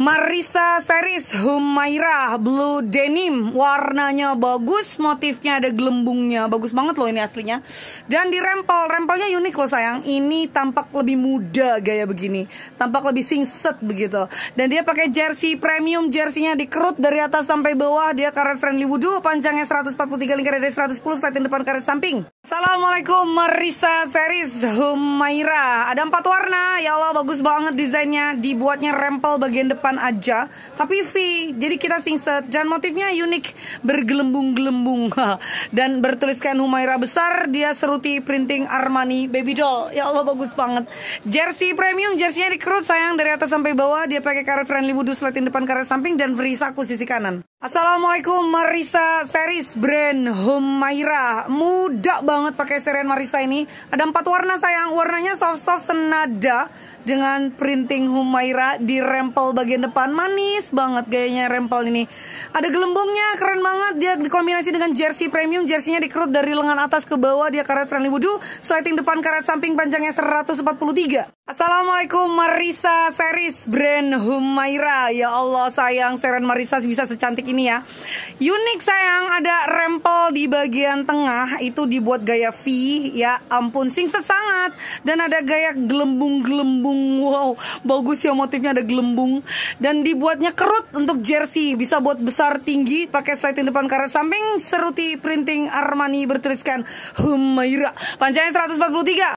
Marisa series Humaira Blue Denim. Warnanya bagus, motifnya ada gelembungnya. Bagus banget loh ini aslinya. Dan di rempel, rempelnya unik loh sayang. Ini tampak lebih muda gaya begini. Tampak lebih singset begitu. Dan dia pakai jersey premium. Jerseynya dikerut dari atas sampai bawah. Dia karet friendly wudhu Panjangnya 143 lingkar dari 110 Slatin depan karet samping. Assalamualaikum Marisa series Humaira. Ada empat warna. Ya Allah bagus banget desainnya. Dibuatnya rempel bagian depan depan aja. Tapi V jadi kita singset. Dan motifnya unik bergelembung-gelembung. Dan bertuliskan Humaira besar dia seruti printing Armani baby doll. Ya Allah bagus banget. Jersey premium jerseynya dikerut sayang. Dari atas sampai bawah dia pakai karet friendly wudhu slatin depan karet samping dan free saku sisi kanan. Assalamualaikum Marisa series brand Humaira. Muda banget pakai serian Marisa ini. Ada empat warna sayang. Warnanya soft-soft senada Dengan printing Humaira di rempel bagian depan. Manis banget gayanya rempel ini. Ada gelembungnya keren banget. Dia dikombinasi dengan jersey premium. Jerseynya dikerut dari lengan atas ke bawah. Dia karet friendly wudhu Sliding depan karet samping panjangnya 143 Assalamualaikum Marisa series brand Humaira. Ya Allah sayang serian Marisa bisa secantik ini ya. Unik sayang ada rempel di bagian tengah. Itu dibuat gaya V ya ampun singset sangat Dan ada gaya gelembung-gelembung. Wow bagus ya motifnya ada gelembung. Dan dibuatnya kerut untuk jersey. Bisa buat besar tinggi pakai sliding depan karet samping Seruti printing Armani bertuliskan Humaira. Panjangnya 143